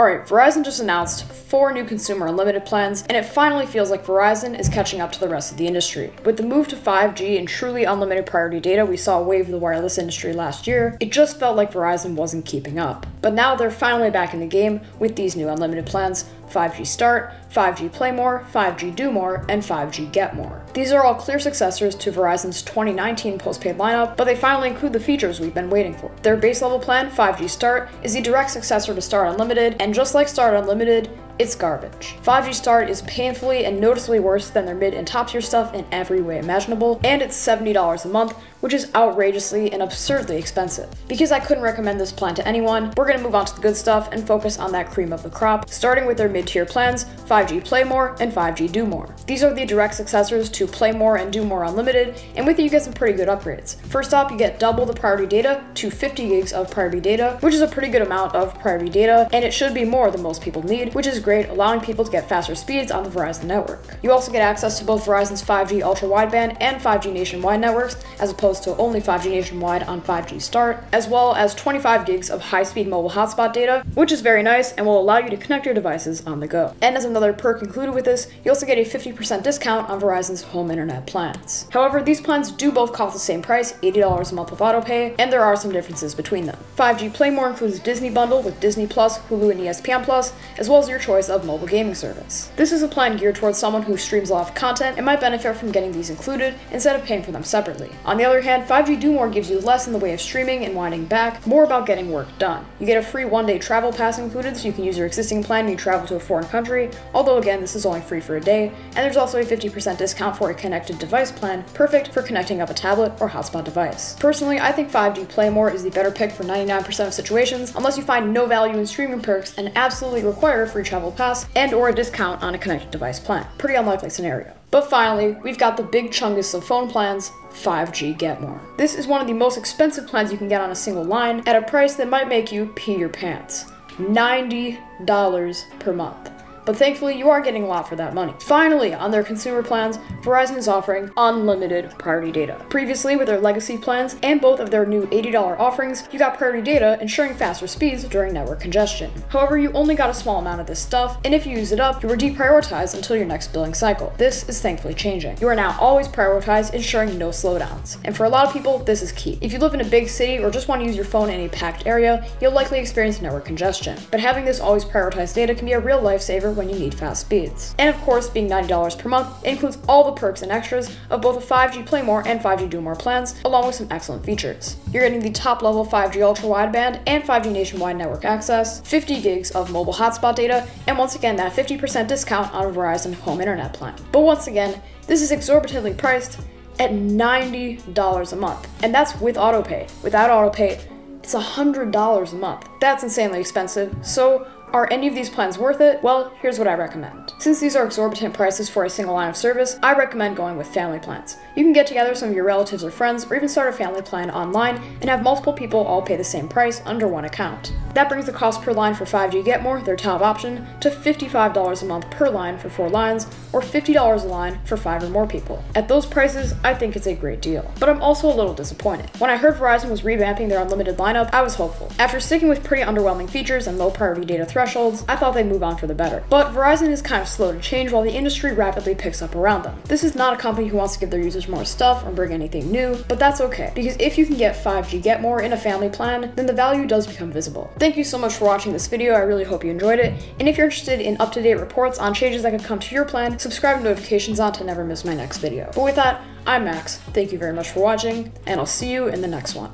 Alright, Verizon just announced four new consumer unlimited plans, and it finally feels like Verizon is catching up to the rest of the industry. With the move to 5G and truly unlimited priority data we saw a wave of the wireless industry last year, it just felt like Verizon wasn't keeping up. But now they're finally back in the game with these new unlimited plans 5G Start, 5G Play More, 5G Do More, and 5G Get More. These are all clear successors to Verizon's 2019 postpaid lineup, but they finally include the features we've been waiting for. Their base level plan, 5G Start, is the direct successor to Start Unlimited, and just like Start Unlimited, it's garbage. 5G Start is painfully and noticeably worse than their mid and top tier stuff in every way imaginable, and it's $70 a month, which is outrageously and absurdly expensive. Because I couldn't recommend this plan to anyone, we're gonna move on to the good stuff and focus on that cream of the crop, starting with their mid-tier plans, 5G Play More and 5G Do More. These are the direct successors to Play More and Do More Unlimited, and with it you get some pretty good upgrades. First off, you get double the priority data to 50 gigs of priority data, which is a pretty good amount of priority data, and it should be more than most people need, which is great great, allowing people to get faster speeds on the Verizon network. You also get access to both Verizon's 5G ultra wideband and 5G nationwide networks, as opposed to only 5G nationwide on 5G Start, as well as 25 gigs of high speed mobile hotspot data, which is very nice and will allow you to connect your devices on the go. And as another perk included with this, you also get a 50% discount on Verizon's home internet plans. However, these plans do both cost the same price, $80 a month with autopay, and there are some differences between them. 5G Play More includes a Disney Bundle with Disney Plus, Hulu, and ESPN Plus, as well as your choice choice of mobile gaming service. This is a plan geared towards someone who streams a lot of content and might benefit from getting these included instead of paying for them separately. On the other hand, 5G Do More gives you less in the way of streaming and winding back, more about getting work done. You get a free one day travel pass included so you can use your existing plan when you travel to a foreign country, although again, this is only free for a day, and there's also a 50% discount for a connected device plan, perfect for connecting up a tablet or hotspot device. Personally, I think 5G Play More is the better pick for 99% of situations, unless you find no value in streaming perks and absolutely require free travel pass and or a discount on a connected device plan. Pretty unlikely scenario. But finally, we've got the big chungus of phone plans, 5G Get More. This is one of the most expensive plans you can get on a single line at a price that might make you pee your pants. $90 per month but thankfully you are getting a lot for that money. Finally, on their consumer plans, Verizon is offering unlimited priority data. Previously, with their legacy plans and both of their new $80 offerings, you got priority data ensuring faster speeds during network congestion. However, you only got a small amount of this stuff, and if you use it up, you were deprioritized until your next billing cycle. This is thankfully changing. You are now always prioritized, ensuring no slowdowns. And for a lot of people, this is key. If you live in a big city or just want to use your phone in a packed area, you'll likely experience network congestion. But having this always prioritized data can be a real lifesaver when you need fast speeds. And of course, being $90 per month, includes all the perks and extras of both the 5G Play More and 5G Do More plans, along with some excellent features. You're getting the top level 5G ultra wideband and 5G nationwide network access, 50 gigs of mobile hotspot data, and once again that 50% discount on a Verizon home internet plan. But once again, this is exorbitantly priced at $90 a month, and that's with autopay. Without autopay, it's $100 a month. That's insanely expensive, so are any of these plans worth it? Well, here's what I recommend. Since these are exorbitant prices for a single line of service, I recommend going with family plans. You can get together some of your relatives or friends, or even start a family plan online and have multiple people all pay the same price under one account. That brings the cost per line for 5G Get More, their top option, to $55 a month per line for four lines, or $50 a line for five or more people. At those prices, I think it's a great deal. But I'm also a little disappointed. When I heard Verizon was revamping their unlimited lineup, I was hopeful. After sticking with pretty underwhelming features and low priority data thresholds, I thought they'd move on for the better. But Verizon is kind of slow to change while the industry rapidly picks up around them. This is not a company who wants to give their users more stuff or bring anything new, but that's okay, because if you can get 5G Get More in a family plan, then the value does become visible. Thank you so much for watching this video, I really hope you enjoyed it, and if you're interested in up-to-date reports on changes that could come to your plan, subscribe and notifications on to never miss my next video. But with that, I'm Max, thank you very much for watching, and I'll see you in the next one.